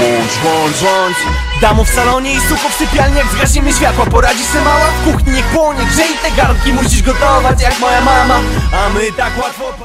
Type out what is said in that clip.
Bądź, bądź, bądź Damo w salonie i suko w sypialni zgasimy światła, poradzi se mała W kuchni niech płonie, grzej te garnki Musisz gotować jak moja mama A my tak łatwo...